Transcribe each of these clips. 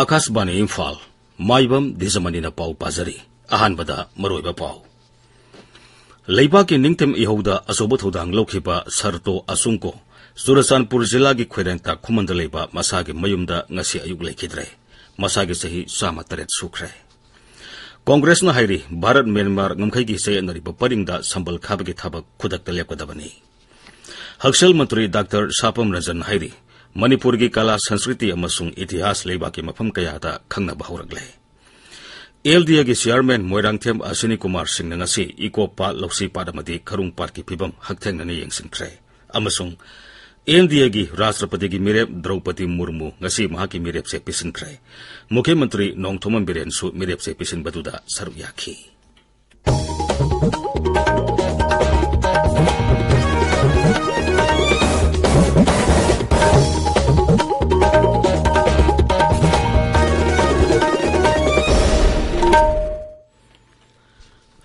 आकाशवाणी इम्फाल माइबम दिजमनीना पाउ पाजरी अहानबदा मरोइबा पाउ लेबाकी निंगथम इहौदा अचौब थौदांग लौखिबा सरतो असुंको चुरचानपुर जिल्लागी खैरेंगता खुमंद लेबा मसागी मयुमदा ngasi ayuk lekhidre masagi sahi sama taret sukre कांग्रेसना हाइरी भारत म्यांमार ngमखैगी सेनरिबा परिंगदा संबल खाबगी थाबक खुदकता लेपकदबनी हक्सल मंत्री डॉक्टर सापम रंजन हाइरी मणिपुर की कला संस्कृति इतिहास लेबाकी मफम कयादा खंगनब हौरगले एलडीए की चेयरमैन मोइरांगथेम अश्विनी कुमार सिंह ने इको पाट लौसी पाट खरुंग पाट की फिवम हकथेंगने येंसिंख्रे एनडीए की राष्ट्रपति की मिरेप द्रौपदी मुर्मू की मिरेप से पिसिंख्रे मुख्यमंत्री नोंगथोमन बिरेन मिरेप से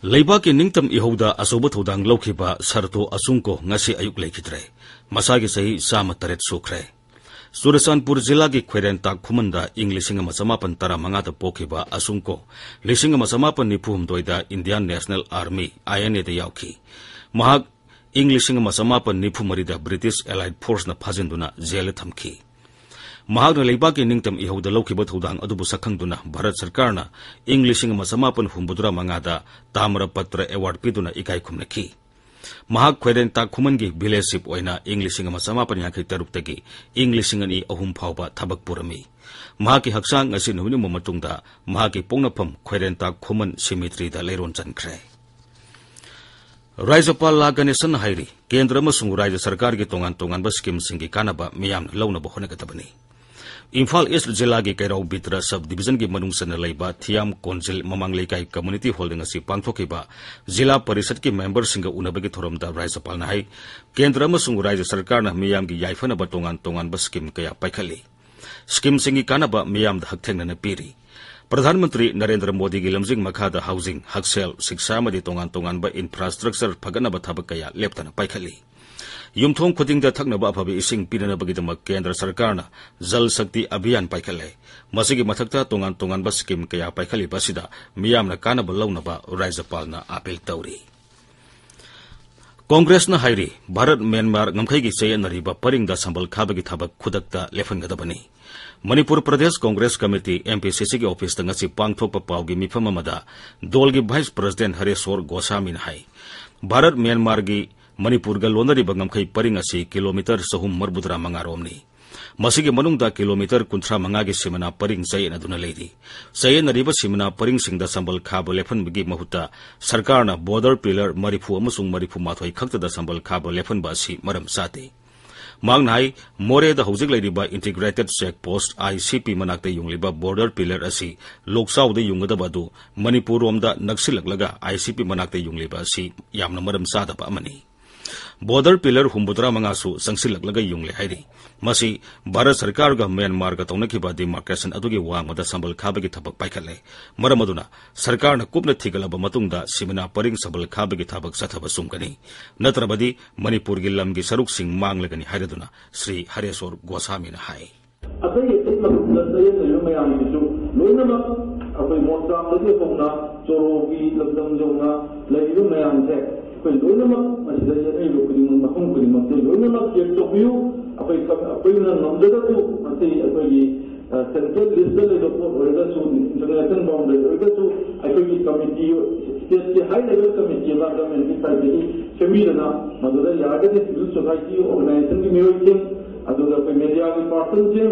पिसिंबदुदा सरुक याखी लेबाकी निंगतम इहौदा अचौब थौदांग लौखिबा सरतो अचुंको ngasi ayuk lekhidre masagi sahi sama taret sukre Churachandpur जिला की खैरेन ताक खुमंदा इंग लिसिंग मचमापन तरा मंगा दा पोखिबा असुंको लिसिंग मचमापन निफुहमदोइदा इंडियन नेशनल आर्मी आईएनए दा यावखी महाग इंग लिसिंग मचमापन निफुमरिदा ब्रिटिश एलाइड फोर्स ना निंगतम इहौदा सखंगदुना भारत सरकारना इंग लिसिंग मचमापन हुंबुदुरा मंगादा ताम्र पत्र एवार्ड पिदुना खुमनखी महाग खैरेन ता खुमनगी विलेजशिप ओइना इंग लिसिंग मचमापन याखै तरुक्तगी इंग लिसिंग अनि अहुम फावबा थबक पुरमी महाकी पोंगनफम खैरेन ता खुमन सिमित्रीदा लेरोन चनख्रे राज्यपाल ला गणेशन अमसुंग राज्य सरकार की तोंगान तोंगान स्कीम सिंगी इम्फाल ईस्ट जिला की कैराव बित्र सब डिवीज़न की लेबा थियाम कोंजिल ममांग लेकाई कम्युनिटी होल्डिंग पांगथोकिबा जिला परिषद की मेंबर सिंग उनबगी थोरमदा राज्यपाल केंद्र राज्य सरकार की याइफनब तोंगान तोंगान स्कीम कया पाइखली स्कीम सिंगी कानब मियाम हकथेंगन पीरी प्रधानमंत्री नरेंद्र मोदी की लमजिंग मखाद हाउसिंग हकसेल शिक्षा तोान तोंगान इंफ्रास्ट्रक्चर फगनब थबक कया लेप्तन पाइखली यूमथों खुदिंग थकनब अफब इसिंग पीनबगीदमक केंद्र सरकार जल शक्ति अभियान पाइखले मसिगी मथक्ता तोंगान तोंगान स्कीम कया कानब लौनब राज्यपालना अपील तौरी कांग्रेसना हाइरी भारत म्यांमार ngमखैगी चेयनरिबा परिंगदा संबल खाबगी थबक खुदकता लेफनगदबनी मणिपुर प्रदेश कांग्रेस कमिटी एमपीसीसी की ऑफ़िस पांगथोप पावगी मिफम अमदा दोल की vice president Hareshwar Goswami Bharat Myanmar की ꯃꯅꯤꯄꯨꯔꯒ ꯂꯣꯟꯅꯔꯤꯕ ꯉꯝꯈꯩ ꯄꯔꯤꯡ ꯑꯁꯤ ꯀꯤꯂꯣꯃꯤꯇꯔ ꯆꯍꯨꯝ ꯃꯔꯐꯨꯇꯔꯥ ꯃꯉꯥꯔꯣꯝꯅꯤ ꯃꯁꯤꯒꯤ ꯃꯅꯨꯡꯗ ꯀꯤꯂꯣꯃꯤꯇꯔ ꯀꯨꯟꯊ꯭ꯔꯥ ꯃꯉꯥꯒꯤ ꯁꯤꯃꯅꯥ ꯄꯔꯤꯡ ꯆꯌꯦꯠꯅꯗꯨꯅ ꯂꯩꯔꯤ ꯆꯌꯦꯠꯅꯔꯤꯕ ꯁꯤꯃꯅꯥ ꯄꯔꯤꯡꯁꯤꯡꯗ ꯁꯝꯕꯜ ꯈꯥꯕ ꯂꯦꯞꯍꯟꯕꯒꯤ ꯃꯍꯨꯠꯇ ꯁꯔꯀꯥꯔꯅ ꯕꯣꯔꯗꯔ ꯄꯤꯂꯔ ꯃꯔꯤꯐꯨ ꯑꯃꯁꯨꯡ ꯃꯔꯤꯐꯨ ꯃꯥꯊꯣꯏ ꯈꯛꯇꯗ ꯁꯝꯕꯜ ꯈꯥꯕ ꯂꯦꯞꯍꯟꯕ ꯑꯁꯤ ꯃꯔꯝ ꯆꯥꯗꯦ ꯃꯍꯥꯛꯅ ꯍꯥꯏ ꯃꯣꯔꯦꯗ ꯍꯧꯖꯤꯛ ꯂꯩꯔꯤꯕ ꯏꯟꯇꯤꯒ꯭ꯔꯦꯇꯦꯗ ꯆꯦꯛ ꯄꯣꯁꯠ ꯑꯥꯏꯁꯤꯄꯤ ꯃꯅꯥꯛꯇ ꯌꯨꯡꯂꯤꯕ ꯕꯣꯔꯗꯔ ꯄꯤꯂꯔ ꯑꯁꯤ ꯂꯣꯛꯆꯥꯎꯗ ꯌꯨꯡꯒꯗꯕ ꯑꯗꯨ ꯃꯅꯤꯄꯨꯔꯔꯣꯝꯗ ꯅꯛꯁꯤꯜꯂꯛꯂꯒ ꯑꯥꯏꯁꯤꯄꯤ ꯃꯅꯥꯛꯇ ꯌꯨꯡꯂꯤꯕ ꯑꯁꯤ ꯌꯥꯝꯅ ꯃꯔꯝ ꯆꯥꯗꯕ ꯑꯃꯅꯤ बॉर्डर पिलर हूंबुद्रामु चंसीलग यूले भारत सरकार म्यांमार तौनकेशन वाद सबल खाब की थब पाखल मरम सरकार कूपन थीगलब सिमना परी सबल खाब की थब चब चूंगनी नत्रबद मणिपुर की लम की सरुक मांगलगनी श्री हरेशोर गोसामी है मोर्चा चोरों की लगदम जो मैं mayam gi ju loinama akai morta lagi hongna chorogi labdam jongna lagi mayam se ꯑꯩꯈꯣꯏ ꯂꯣꯏꯅꯃꯛ ꯃꯁꯤꯗ ꯌꯦꯠꯅꯔꯤꯕ ꯈꯨꯗꯤꯡꯃꯛ ꯃꯐꯝ ꯈꯨꯗꯤꯡꯃꯛꯇ ꯂꯣꯏꯅꯃꯛ ꯆꯦꯛ ꯇꯧꯕꯤꯌꯨ ꯑꯩꯈꯣꯏ ꯑꯩꯈꯣꯏꯅ ꯉꯝꯖꯔꯁꯨ ꯃꯁꯤ ꯑꯩꯈꯣꯏꯒꯤ ꯁꯦꯟꯇ꯭ꯔꯦꯜ ꯂꯤꯁꯇ ꯂꯩꯕ ꯄꯣꯠ ꯑꯣꯏꯔꯒꯁꯨ ꯏꯟꯇꯔꯅꯦꯁꯅꯦꯜ ꯕꯥꯎꯟꯗꯔꯤ ꯑꯣꯏꯔꯒꯁꯨ ꯑꯩꯈꯣꯏꯒꯤ ꯀꯃꯤꯇꯤ ꯁ꯭ꯇꯦꯠꯀꯤ ꯍꯥꯏ ꯂꯦꯚꯦꯜ ꯀꯃꯤꯇꯤ ꯑꯃ ꯒꯚꯔꯟꯃꯦꯟꯠꯀꯤ ꯁꯥꯏꯠꯇꯒꯤ ꯁꯦꯝꯕꯤꯗꯅ ꯃꯗꯨꯗ ꯌꯥꯔꯒꯗꯤ ꯁꯤꯚꯤꯜ ꯁꯣꯁꯥꯏꯇꯤ ꯑꯣꯔꯒꯅꯥꯏꯖꯦꯁꯟꯒꯤ ꯃꯤꯑꯣꯏꯁꯤꯡ ꯑꯗꯨꯒ ꯑꯩꯈꯣꯏ ꯃꯦꯗꯤꯌꯥꯒꯤ ꯄꯥꯔꯁꯟꯁꯤꯡ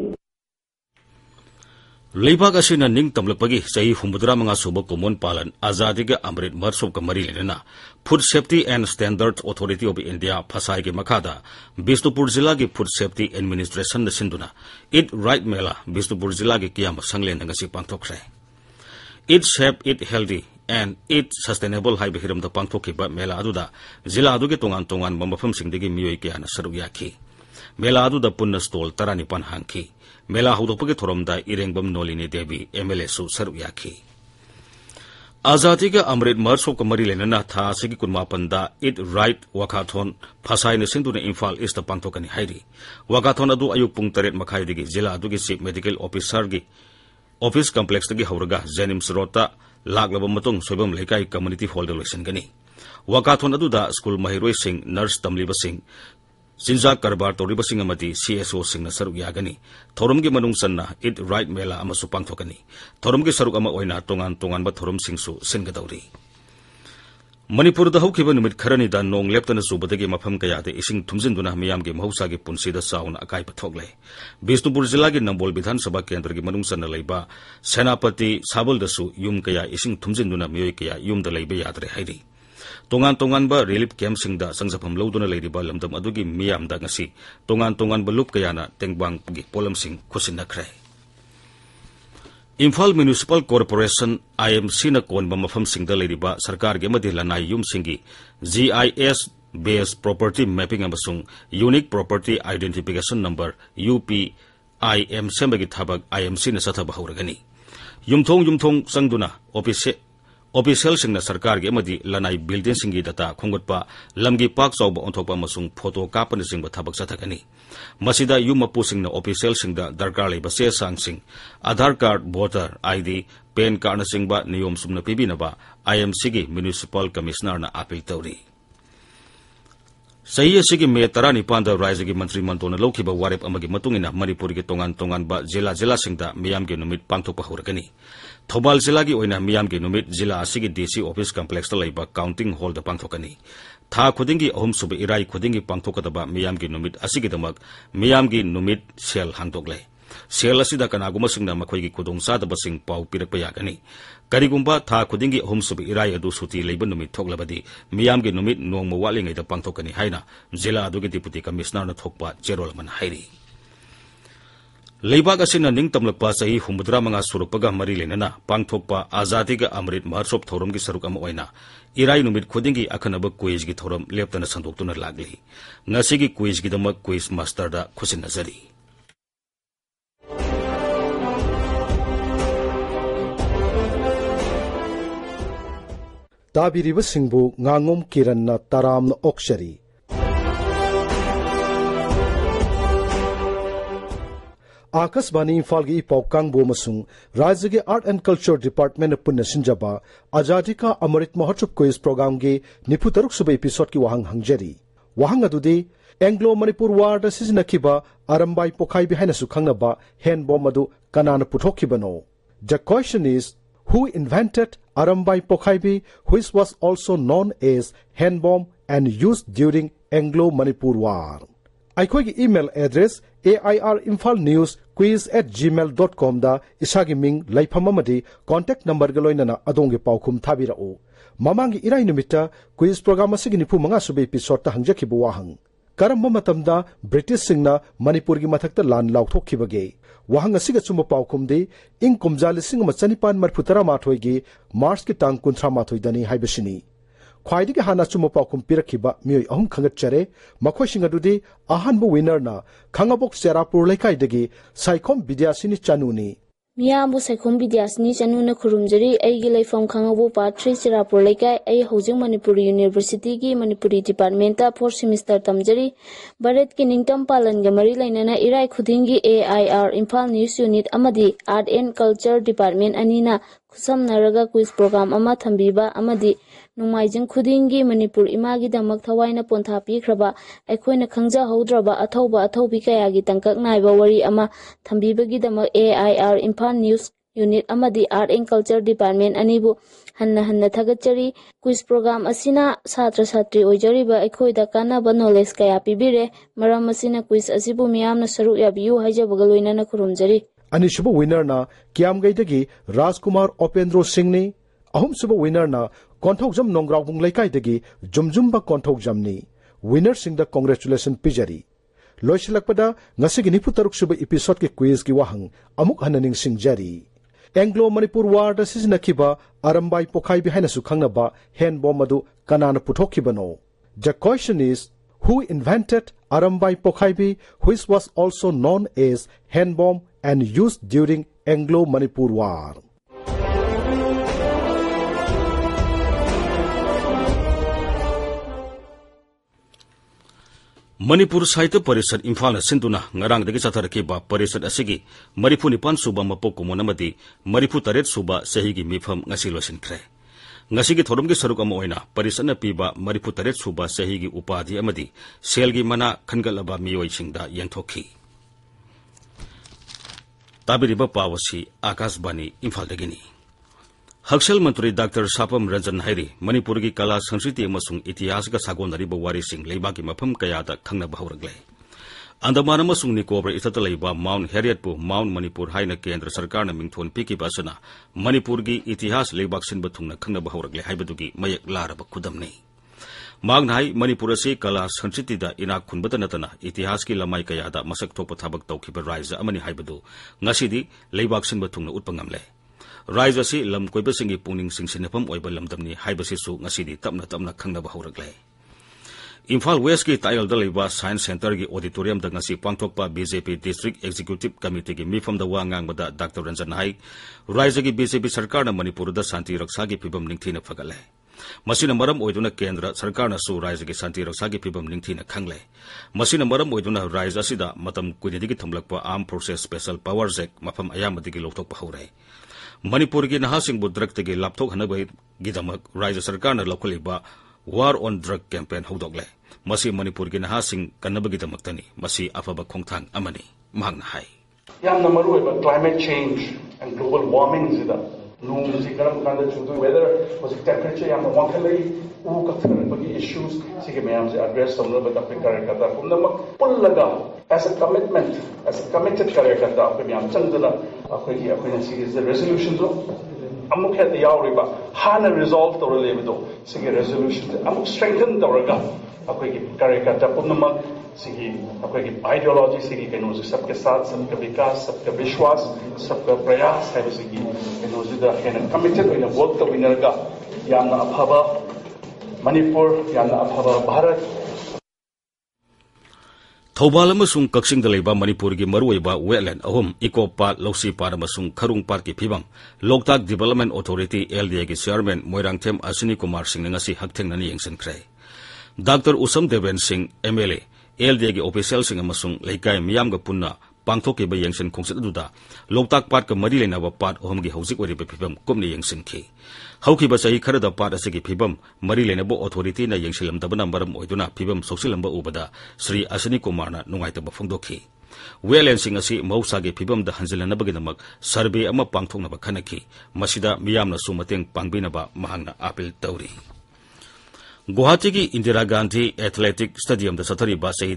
लेबाग तमलपी हूंद्रा सूब कम पालन आज़ादी के अमृत महोत्सव का मरी लेने food safety and standard authority of India FSSAI के मखाद विष्णुपुर जिला की फ़ूड सेफ्टी एडमिनिस्ट्रेशन ने सिंधु राइट मेला विष्णुपुर जिला के क्या संगलें पांथ्रे eat safe eat healthy and eat sustainable है हिरम पांथ मेला जिला तोान तोान मफम क्या सरुक याखी मेला पुन्ना स्टॉल तरानिपान हांखी मेला हौदोपगे थोरमदा इरेंगबम नोलिनी देवी एमएलए सु सरुक याखी आज़ादी का अमृत महोत्सव का मरी लेना था कुनमापनदा इट राइट वखाथोन फसाइन सिंधुना इम्फाल ईस्ट पांथोकनी हाइरी वखाथोन अदु पुंग तरेट मखाइदगी जिला अदुगी चीफ मेडिकल ऑफिसर की ऑफ़िस कॉम्प्लेक्स दगी हौरगा, जेनिम्स लाकलब मतुंग सोइबम लेकाई कम्युनिटी हॉल लोइसनगनी वखाथोन अदुदा स्कूल महिरोइसिंग नर्स सिंह सरुक यागनी थौरम की मनुंग सन्ना इट राइट मेला अमसु पांथोकनी थौरम की सरुक सिनगदौरी मणिपुर हौखिब नुमित खरनीद नोंग लेप्तन चुबदगी मफम कयादे इसिंग थुमजिंदुना मियामगी महौसागी पुंसीद चाउना अकाइब थोकले बिष्णुपुर जिला की नंबोल विधानसभा केंद्र की मनुंग सन्ना लेबा सेनापति साबलदसु युम कया इसिंग थुमजिंदुना मियोय कया हाइरी तोंगान रिलीफ संजफम लौदुना लेरिबा लमदम अदुगी मियामदा ngasi तोंगान तोंगानबा लुप कयाना तेंगबांगगी पोलमसिंग खुसिनखरे इम्फाल म्युनिसिपल कॉर्पोरेशन आईएमसी न कोनबा मफमसिंगदा लेरिबा सरकार मदि लनाई युमसिंगी GIS base property mapping unique property identification number UPIM सेमबगी थाबक आईएमसी न सथब हौरगनी युमथोंग युमथोंग संगदुना ऑफ़िस ऑफिसियल सरकार की लनाई बिल्डिंग की डाटा खोगुप लमगी पाक चौब ओंथोप फ़ोटो कापन थबक चथकनी यूम मपू ऑफिसियल दरकार चे सांग Aadhaar card voter ID PAN card नियम सूम पीबीनब आईएमसी की म्यूनिसिपल कमिश्नर अपील तौरी चही मे तरह निपान राज्य की मंत्री लौब वारेप मणिपुर की तोान तोान जिला जिला मियाम की पांथोप की की DC office complex counting hall पांथोकनी था खुद की अहम सूब इराई खुद की पांथोकदब मियाम की नुमित मियाम की नुमित सेल हांदोकले सेल कनागुम मखोई खुदचादब पाउ पीरप यागनी करीगुब था खुद की अहम सूब इराई लेब नुमित मियाम की नुमित नोंम वालीद पांथोकनी जिला डिप्यूटी कमिश्नर थोप चेरोल सुरकपगा मरी लेनना पांगथोकपा आज़ादी का अमृत महोत्सव थौरम की सरुक इराई नुमित खुदिंगी अखनब क्विज की थौरम लेप्तना संदोक्तुना लागली की क्विज की दमक क्विज मास्टर दा खुसिन नजरी ताबिरिबसिंगबु nganगोम किरणना ताराम ओक्शरी आकाशवाणी इम्फाल की कांगबो राज्य के आर्ट एंड कल्चर डिपार्टमेंट पुनः सिंजबा। आज़ादी का अमृत महोत्सव क्विज प्रोग्राम के निफु तरुक सुब एपिसोड की वहाँ हंगजरी। वहाँ अदुदी एंग्लो मणिपुर वार्ड सिजनखिब अरंबाई पोखाई हाइनसु खंगनबा हैंड बॉम अदु कनाना पुथोखिबनो the question is who invented Arambai Pokhaibi, which was also known as hand bomb and used during Anglo-Manipur War. ꯑꯩꯈꯣꯏꯒꯤ email address A I R Imphal news quiz eight Gmail dot ꯀꯣꯝꯗ ꯏꯁꯥꯒꯤ ꯃꯤꯡ ꯂꯩꯐꯝ ꯑꯃꯗꯤ contact ꯅꯝꯕꯔꯒ ꯂꯣꯏꯅꯅ ꯑꯗꯣꯝꯒꯤ ꯄꯥꯎꯈꯨꯝ ꯊꯥꯕꯤꯔꯛꯎ ꯃꯃꯥꯡꯒꯤ ꯏꯔꯥꯏ ꯅꯨꯃꯤꯠꯇ ꯀ꯭ꯋꯤꯖ ꯄ꯭ꯔꯣꯒ꯭ꯔꯥꯝ ꯑꯁꯤꯒꯤ ꯅꯤꯐꯨ ꯃꯉꯥ ꯁꯨꯕ ꯏꯄꯤꯁꯣꯗꯇ ꯍꯪꯖꯈꯤꯕ ꯋꯥꯍꯪ ꯀꯔꯝꯕ ꯃꯇꯝꯗ ꯕ꯭ꯔꯤꯇꯤꯁꯁꯤꯡꯅ ꯃꯅꯤꯄꯨꯔꯒꯤ ꯃꯊꯛꯇ ꯂꯥꯟ ꯂꯥꯎꯊꯣꯛꯈꯤꯕꯒꯦ ꯋꯥꯍꯪ ꯑꯁꯤꯒ ꯆꯨꯝꯕ ꯄꯥꯎꯈꯨꯝꯗꯤ ꯏꯪ ꯀꯨꯝꯖꯥ ꯂꯤꯁꯤꯡ ꯑꯃ ꯆꯅꯤꯄꯥꯟ ꯃꯔꯐꯨ ꯇꯔꯥꯃꯥꯊꯣꯏꯒꯤ ꯃꯥꯔꯆꯀꯤ ꯇꯥꯡ ꯀꯨꯟꯊ꯭ꯔꯥ ꯃꯥꯊꯣꯏꯗꯅꯤ ꯍꯥꯏꯕꯁꯤꯅꯤ ख्वाइदगी हाना चुम पाखुम पिरखिबा मियोय अहम खंगचरे मखोसिंग अदुदी अहानबो विनरना खंगबोक सेरापुर लेखाइदगी साइखोम विद्यासिनी चानुनी मियाबु सैखोम विद्यासिनी चनुना खुरुमजरी ऐगी लेफम खंगबो पाथ्री चिरापुर लेकाय ऐ हौजिंग मणिपुरी यूनिवर्सिटी की मणिपुरी डिपार्टमेंट फोर्थ सेमिस्टर तमजरी भारत की निंगतम पालन ग मरी लेनना इराय खुदिंगी एआईआर इम्फाल न्यूज़ यूनिट अमदी आर्ट एंड कल्चर डिपार्टमेंट अनीना खुसमनरगा क्विज प्रोग्राम अमा ꯅꯣꯡꯃꯥꯏꯖꯤꯡ ꯈꯨꯗꯤꯡꯒꯤ ꯃꯅꯤꯄꯨꯔ ꯏꯃꯥꯒꯤꯗꯃꯛ ꯊꯋꯥꯏꯅ ꯄꯣꯟꯊꯥ ꯄꯤꯈ꯭ꯔꯕ ꯑꯩꯈꯣꯏꯅ ꯈꯪꯖꯍꯧꯗ꯭ꯔꯕ ꯑꯊꯧꯕ ꯑꯊꯧꯕꯤ ꯀꯌꯥꯒꯤ ꯇꯪꯀꯛ ꯅꯥꯏꯕ ꯋꯥꯔꯤ ꯑꯃ ꯊꯝꯕꯤꯕꯒꯤꯗꯃꯛ A I R Imphal news unit ꯑꯃꯗꯤ ꯑꯥꯔꯠ ꯑꯦꯟ ꯀꯜꯆꯔ ꯗꯤꯄꯥꯔꯠꯃꯦꯟ ꯑꯅꯤꯕꯨ ꯍꯟꯅ ꯍꯟꯅ ꯊꯥꯒꯠꯆꯔꯤ ꯀ꯭ꯋꯤꯖ ꯄ꯭ꯔꯣꯒ꯭ꯔꯥꯝ ꯑꯁꯤꯅ ꯁꯥꯇ꯭ꯔ ꯁꯥꯇ꯭ꯔꯤ ꯑꯣꯏꯖꯔꯤꯕ ꯑꯩꯈꯣꯏꯗ ꯀꯥꯟꯅꯕ ꯅꯣꯂꯦꯖ ꯀꯌꯥ ꯄꯤꯕꯤꯔꯦ ꯃꯔꯝ ꯑꯁꯤꯅ ꯀ꯭ꯋꯤꯖ ꯑꯁꯤꯕꯨ ꯃꯤꯌꯥꯝꯅ ꯁꯔꯨꯛ ꯌꯥꯕꯤꯌꯨ ꯍꯥꯏꯖꯕꯒ ꯂꯣꯏꯅꯅ ꯈꯨꯔꯨꯝꯖꯔꯤ ꯑꯅꯤꯁꯨꯕ ꯋꯤꯅꯔꯅ ꯀ꯭ꯌꯥꯝꯒꯩꯗꯒꯤ ꯔꯥꯖꯀꯨꯃꯥꯔ ꯑꯣꯄꯦꯟꯗ꯭ꯔꯣ ꯁꯤꯡꯅꯤ ꯑꯍꯨꯝꯁꯨꯕ ꯋꯤꯅꯔꯅ कोंथौजम नोंग्राउबुंग लेकाइदगी जुमजुमबा पिजरी लोइसलकपदा ngasi gi nipu taruk suba episode ke quiz ki wahang amuk hananing singjari Anglo Manipur war सिजनखिबा Arambai पोखाई हाइना सु खंगनबा हैंड बॉम मदु कनाना पुथोखिबनो the question is who invented Arambai Pokhaibi, which was also known as hand bomb and used during Anglo-Manipur War. Manipur Sahitya Parishad Imphal सिंधुना ङरांग दगे के परिषद असिगी निपान सुबा मपो कोमोनमदि मणिपुर तरेत सुबा सहीगी मिफम ngasilo sinkre ngasigi thorumgi saruk ama oina parisan na उपाधि अमदि सेलगी मना खनगलबा मिओय सिंगदा पावसी आकाशवाणी इम्फाल दगिनी हक्सल मंत्री doctor Sapam Ranjan हैरी मणिपुर की कला संस्कृति इतिहास का सागोनरीब वारी की मफम कयाद खंगनब हौरगले अंदमान निकोबर इथत माउंट हेरियट माउंट मणिपुर हाइन केंद्र सरकार मिथोन पीकीब असना मणिपुर की इतिहास लेबाक सिंब हौरगले हाइबदुगी मयक लारब खुदमने। हाई मणिपुर से कला संस्कृति इनाक खुनबद नतना इतिहास की लमाई कयाद मसक थोप अमनि हाइबदु ngasidi leibak sinba thungna utpangamle rise ꯑꯁꯤ ꯂꯝ ꯀꯣꯏꯕꯁꯤꯡꯒꯤ ꯄꯨꯛꯅꯤꯡ ꯆꯤꯡꯁꯤꯟꯅꯐꯝ ꯑꯣꯏꯕ ꯂꯝꯗꯝꯅꯤ ꯍꯥꯏꯕꯁꯤꯁꯨ ꯉꯁꯤꯗꯤ ꯇꯞꯅ ꯇꯞꯅ ꯈꯪꯅꯕ ꯍꯧꯔꯛꯂꯦ ꯏꯝꯐꯥꯜ ꯋꯦꯁꯀꯤ ꯇꯥꯏꯜꯗ ꯂꯩꯕ ꯁꯥꯏꯟꯁ ꯁꯦꯟꯇꯔꯒꯤ ꯑꯣꯗꯤꯇꯣꯔꯤꯌꯝꯗ ꯉꯁꯤ ꯄꯥꯡꯊꯣꯛꯄ ꯕꯤꯖꯦꯄꯤ ꯗꯤꯁꯇ꯭ꯔꯤꯛ ꯑꯦꯛꯖꯤꯀ꯭ꯌꯨꯇꯤꯕ ꯀꯃꯤꯇꯤꯒꯤ ꯃꯤꯐꯝꯗ ꯋꯥ ꯉꯥꯡꯕꯗ ꯗꯥꯛꯇꯔ ꯔꯟꯖꯟ ꯍꯥꯏ ꯔꯥꯏꯖꯒꯤ ꯕꯤꯖꯦꯄꯤ ꯁꯔꯀꯥꯔꯅ ꯃꯅꯤꯄꯨꯔꯗ ꯁꯥꯟꯇꯤ ꯔꯛꯁꯥꯒꯤ ꯐꯤꯕꯝ ꯅꯤꯡꯊꯤꯅ ꯐꯒꯠꯂꯦ ꯃꯁꯤꯅ ꯃꯔꯝ ꯑꯣꯏꯗꯨꯅ ꯀꯦꯟꯗ꯭ꯔ ꯁꯔꯀꯥꯔꯅꯁꯨ ꯔꯥꯏꯖꯒꯤ ꯁꯥꯟꯇꯤ ꯔꯛꯁꯥꯒꯤ ꯐꯤꯕꯝ ꯅꯤꯡꯊꯤꯅ ꯈꯪꯂꯦ ꯃꯁꯤꯅ ꯃꯔꯝ ꯑꯣꯏꯗꯨꯅ ꯔꯥꯏꯖ ꯑꯁꯤꯗ ꯃꯇꯝ ꯀꯨꯏꯅꯗꯒꯤ ꯊꯝꯂꯛꯄ ꯑꯥꯔꯝ ꯐꯣꯔꯁꯦꯁ ꯁ꯭ꯄꯦꯁꯦꯜ ꯄꯥꯋꯔ ꯖꯦꯛ ꯃꯐꯝ ꯑꯌꯥꯝꯕꯗꯒꯤ ꯂꯧꯊꯣꯛꯄ ꯍꯧꯔꯦ मणिपुर की नहा ड्रग तक लापथोहनबगीदमक राज्य सरकार लौखलीब वार ऑन ड्रग कैंपेन हौदोगले मसी मणिपुर की नहासिंग कन्नबगीदमक्तनी मसी अफब चेंज ꯅꯣꯡ ꯅꯨꯡꯁꯤ ꯀꯔꯝꯕ ꯀꯥꯟꯗ ꯆꯨꯗꯣꯏ ꯋꯦꯗꯔ ꯍꯧꯖꯤꯛ ꯇꯦꯝꯄꯔꯦꯆꯔ ꯌꯥꯝꯅ ꯋꯥꯡꯈꯠꯂꯛꯏ ꯎ ꯀꯛꯊꯔꯛꯄꯒꯤ ꯏꯁꯨꯁ ꯁꯤꯒꯤ ꯃꯌꯥꯝꯁꯦ ꯑꯗ꯭ꯔꯦꯁ ꯇꯧꯅꯕꯗ ꯑꯩꯈꯣꯏ ꯀꯔꯀꯇꯥ ꯄꯨꯝꯅꯃꯛ ꯄꯨꯜꯂꯒ as a commitment as a committed ꯀꯔꯀꯇꯥ ꯑꯩꯈꯣꯏ ꯃꯌꯥꯝ ꯆꯪꯗꯨꯅ ꯑꯩꯈꯣꯏꯒꯤ ꯑꯩꯈꯣꯏꯅ ꯁꯤꯒꯤꯁꯦ ꯔꯦꯖꯣꯂꯨꯁꯟꯗꯣ ꯑꯃꯨꯛ ꯍꯦꯟꯅ ꯌꯥꯎꯔꯤꯕ ꯍꯥꯟꯅ ꯔꯤꯖꯣꯜꯕ ꯇꯧꯔ ꯂꯩꯕꯗꯣ ꯁꯤꯒꯤ ꯔꯦꯖꯣꯂꯨꯁꯟꯁꯦ ꯑꯃꯨꯛ ꯁ꯭ꯇꯔꯦꯡꯊꯟ ꯇꯧꯔꯒ ꯑꯩꯈꯣꯏꯒꯤ ꯀꯔꯦꯀꯥꯇ ꯄꯨꯝꯅꯃꯛ ꯁꯤꯒꯤ ꯑꯩꯈꯣꯏꯒꯤ ꯑꯥꯏꯗꯤꯌꯣꯂꯣꯖꯤ ꯁꯤꯒꯤ ꯀꯩꯅꯣꯁꯤ ꯁꯕꯀ ꯁꯥꯠ ꯁꯕꯀ ꯕꯤꯀꯥꯁ ꯁꯕꯀ ꯕꯤꯁ꯭ꯋꯥꯁ ꯁꯕꯀ ꯄ꯭ꯔꯌꯥꯁ ꯍꯥꯏꯕꯁꯤꯒꯤ ꯀꯩꯅꯣꯁꯤꯗ ꯍꯦꯟꯅ ꯀꯃꯤꯇꯦꯠ ꯑꯣꯏꯅ ꯋꯔꯛ ꯇꯧꯃꯤꯟꯅꯔꯒ ꯌꯥꯝꯅ ꯑꯐꯕ ꯃꯅꯤꯄꯨꯔ ꯌꯥꯝꯅ ꯑꯐꯕ ꯚꯥꯔꯠ थौबाल लेबा मणिपुर की मरुइबा वेटलैंड अहम इको पार्क लौसी पार अमसुंग खरुंग पार्क की फिबम लोकताक एल अथॉरिटी ए की chairman Moirangthem Ashwini Kumar Singh yengsankhre doctor Usam Deben Singh the LDA की ऑफिशियल लेकाय पुनः पांथोब यंसन खोसद लोकताक पाट का मरी लेना पाट अहम की हजिक फिवम कुमने यंसनखी हौखिब चाही खरद पाट असगी फिवम मरी ओइदुना फिवम सोक्सिलंब उबदा श्री अश्विनी कुमार फोंदोखी वेलैंड असी मौसागी फिवम हंजिलनबगिदमक सर्वे मियामनसु मतेंग पांगबिनबा महांगना अपील तौरी गुवाहाटी की इंदिरा गांधी एथलेटिक स्टेडियम चाही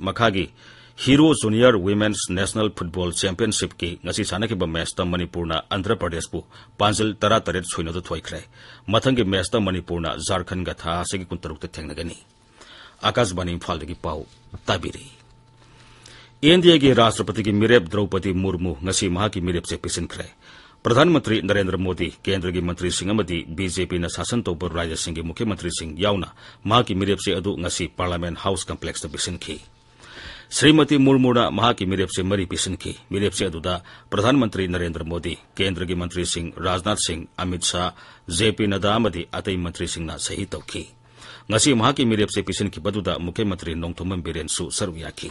मखागी hero junior women's national football championship की मैच ता मणिपुर आंध्र प्रदेश पांजल तरह तरह सुइन थोइख्रे मथंग मैच ता मणिपुर झारखंड था से कुंतरुक थेंगनगनी आकाशवाणी एनडीए की राष्ट्रपति की मिरेप Draupadi Murmu mirep se pisinkhre प्रधानमंत्री नरेंद्र मोदी, केंद्र की मंत्री सिंह बीजेपी ने शासन तौब राज्य सिंह की मुख्यमंत्री सिंह अदु ngasi पार्लियामेंट हाउस कम्प्लेक्स पिसनखी ಶ್ರೀಮತಿ ಮುರ್ಮೂಡ ಮಹಾಕಿ ಮಿರೇಪ್ಸೆ ಮರಿ ಪಿಸನ್ಕಿ ಮಿರೇಪ್ಸೆ ಅದುದ ಪ್ರಧಾನಮಂತ್ರಿ ನರೇಂದ್ರ ಮೋದಿ ಕೇಂದ್ರಗೆ ಮಂತ್ರಿ ಸಿಂಗ್ ರಾಜನಾಥ್ ಸಿಂಗ್ ಅಮಿತ್ ಶಾ ಜೆಪಿ ನಡ್ಡಾ ಅಮದಿ ಅತೈ ಮಂತ್ರಿ ಸಿಂಗ್ನ ಸಹಿ ತೌಕಿ ngasi mahaki mirepse pisin ki baduda mukhyamatri nongthomam biren su sarvyaki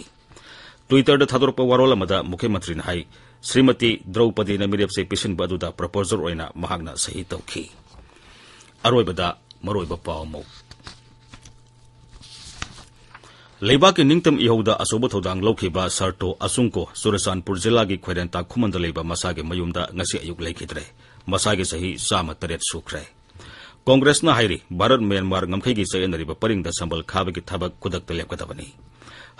twitter da thadorpa warola mada mukhyamatri na hai Shrimati Draupadi न मिरेपसे पिसिनब अदुदा प्रपोजल ओइना महागना सही तौखी अरोइबदा मरोइब पावमौ ꯂꯩꯕꯥꯛꯀꯤ ꯅꯤꯡꯇꯝ ꯏꯍꯧꯗ ꯑꯆꯧꯕ ꯊꯧꯗꯥꯡ ꯂꯧꯈꯤꯕ ꯁꯔꯇꯣ ꯑꯁꯨꯡꯀꯣ ꯆꯨꯔꯆꯥꯟꯄꯨꯔ ꯖꯤꯂꯥꯒꯤ ꯈꯣꯏꯔꯦꯟꯇꯥ ꯈꯨꯃꯟꯗ ꯂꯩꯕ ꯃꯁꯥꯒꯤ ꯃꯌꯨꯝꯗ ꯉꯁꯤ ꯑꯌꯨꯛ ꯂꯩꯈꯤꯗ꯭ꯔꯦ ꯃꯁꯥꯒꯤ ꯆꯍꯤ ꯆꯥꯝꯃ ꯇꯔꯦꯠ ꯁꯨꯈ꯭ꯔꯦ ꯀꯣꯡꯒ꯭ꯔꯦꯁꯅ ꯍꯥꯏꯔꯤ ꯚꯥꯔꯠ ꯃ꯭ꯌꯥꯟꯃꯥꯔ ꯉꯝꯈꯩꯒꯤ ꯆꯌꯦꯠꯅꯔꯤꯕ ꯄꯔꯤꯡꯗ ꯁꯝꯕꯜ ꯈꯥꯕꯒꯤ ꯊꯕꯛ ꯈꯨꯗꯛꯇ ꯂꯦꯞꯀꯗꯕꯅꯤ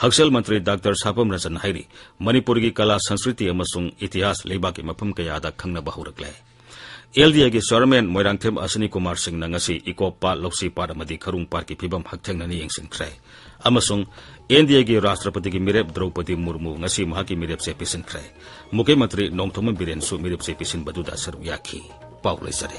ꯍꯛꯁꯦꯜ ꯃꯟꯇ꯭ꯔꯤ ꯗꯥꯛꯇꯔ ꯁꯥꯄꯝ ꯔꯖꯟ ꯍꯥꯏꯔꯤ ꯃꯅꯤꯄꯨꯔꯒꯤ ꯀꯂꯥ ꯁꯪꯁꯀ꯭ꯔꯤꯇꯤ ꯑꯃꯁꯨꯡ ꯏꯇꯤꯍꯥꯁ ꯂꯩꯕꯥꯛꯀꯤ ꯃꯐꯝ ꯀꯌꯥꯗ ꯈꯪꯅꯕ ꯍꯧꯔꯛꯂꯦ एलडीएगी चेयरमैन मोइरांथेम असनी कुमार सिंह नंगसी इको पाट लौसी पाट की फिबम हक्थेंगननी येंसिनख्रे अमसुंग एनडीएगी राष्ट्रपति की मेरे द्रौपदी मुर्मू ngasi मेरे से pisinkhre मुख्यमंत्री नौथम बीरें मेरे से पिसिन बदुदा सरुयाखी पाउ लेसरे